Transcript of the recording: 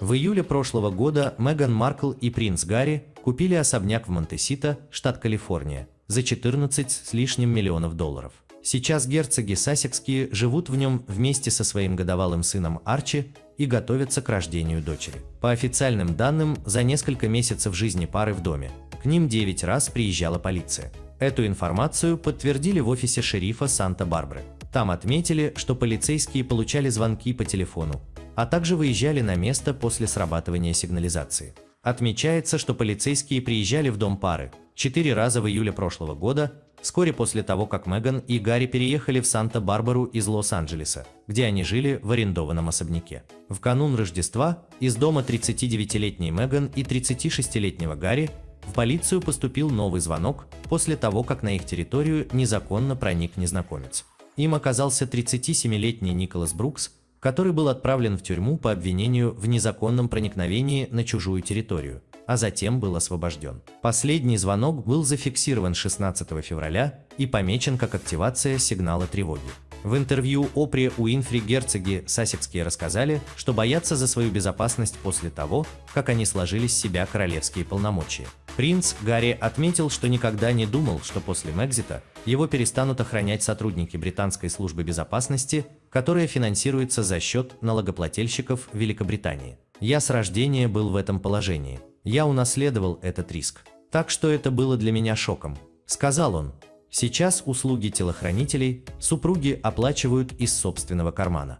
В июле прошлого года Меган Маркл и принц Гарри купили особняк в Монтесита, штат Калифорния, за 14 с лишним миллионов долларов. Сейчас герцоги Сассекские живут в нем вместе со своим годовалым сыном Арчи и готовятся к рождению дочери. По официальным данным, за несколько месяцев жизни пары в доме к ним 9 раз приезжала полиция. Эту информацию подтвердили в офисе шерифа Санта-Барбары. Там отметили, что полицейские получали звонки по телефону, а также выезжали на место после срабатывания сигнализации. Отмечается, что полицейские приезжали в дом пары четыре раза в июле прошлого года, вскоре после того, как Меган и Гарри переехали в Санта-Барбару из Лос-Анджелеса, где они жили в арендованном особняке. В канун Рождества из дома 39-летней Меган и 36-летнего Гарри в полицию поступил новый звонок после того, как на их территорию незаконно проник незнакомец. Им оказался 37-летний Николас Брукс, который был отправлен в тюрьму по обвинению в незаконном проникновении на чужую территорию, а затем был освобожден. Последний звонок был зафиксирован 16 февраля и помечен как активация сигнала тревоги. В интервью Опри Уинфри герцоги Сассекские рассказали, что боятся за свою безопасность после того, как они сложили с себя королевские полномочия. Принц Гарри отметил, что никогда не думал, что после Мэгзита его перестанут охранять сотрудники британской службы безопасности, которая финансируется за счет налогоплательщиков Великобритании. «Я с рождения был в этом положении. Я унаследовал этот риск. Так что это было для меня шоком», – сказал он. Сейчас услуги телохранителей супруги оплачивают из собственного кармана.